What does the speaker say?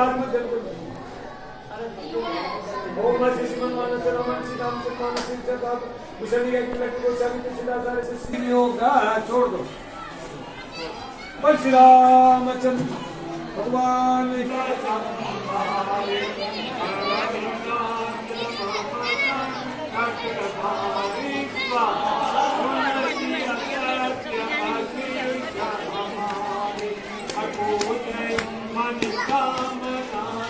आत्मा जल को ओम श्री श्रीमन मानस रमन श्री राम कुशली एक मिनट को सभी के सीधा सारे से श्री होगा छोड़ दो बोल श्री रामचंद्र भगवान Come, come, Rama